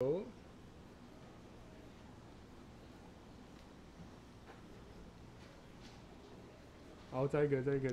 哦好再一个再一个。